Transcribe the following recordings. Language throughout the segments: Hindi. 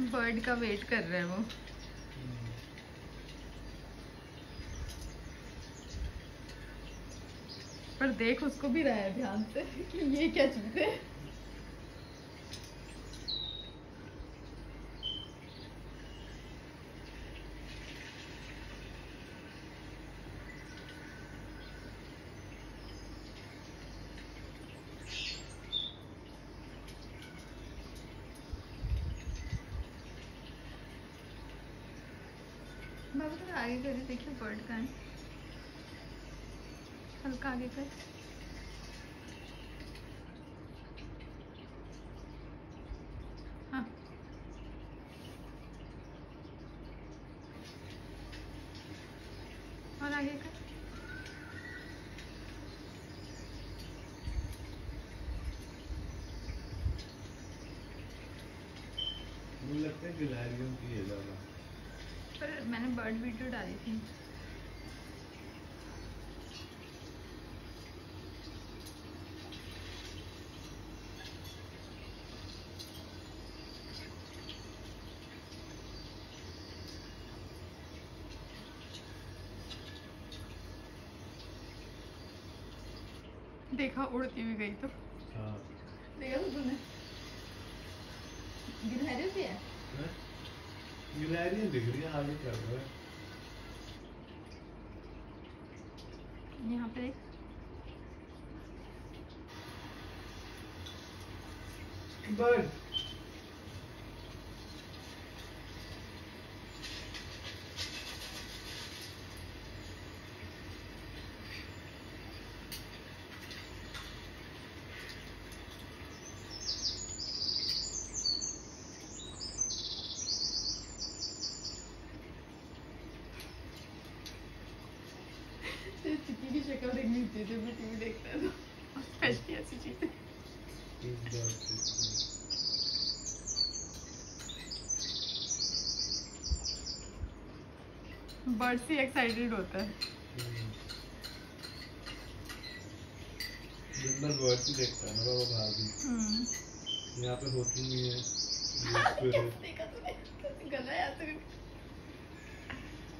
बर्ड का वेट कर रहे हैं वो। पर देख उसको भी रहा है ध्यान से कि ये क्या चीज़ है। बाबू थोड़ा आगे करिए देखिए बर्ड का। हल्का आगे कर। हाँ। और आगे कर। लगता है गिलहरियों की है ज़्यादा। पर मैंने बर्ड वीडियो डाली थी। देखा उड़ती भी गई तो। हाँ। देखा तो तूने? गिलहरी भी है? हैं? गिलहरियाँ दिख रही हैं आगे कर रहे हैं यहाँ पे। बर्ड चिट्टी की देखनी मैं टीवी देखता है तो स्पेशली ऐसी चीज़ें। बर्ड से एक्साइटेड होता है। दिन बर्ड ही देखता है ना बाबा बाहर भी यहाँ पे होती नहीं है।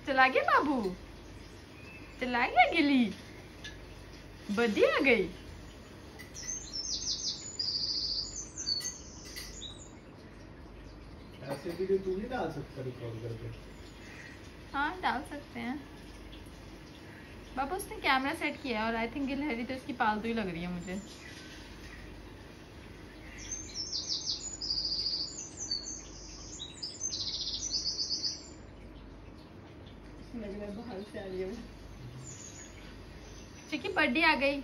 चला गया बाबू? चला गया गिली? बदी आ गई। ऐसे वीडियो तू नहीं डाल सकता रिकॉर्ड करके। हाँ डाल सकते हैं। बाबा उसने कैमरा सेट किया है और आई थिंक गिलहरी तो इसकी पालतू ही लग रही है मुझे। लग रहा है बाहर से आ रही है। चिकी बर्थडे आ गई।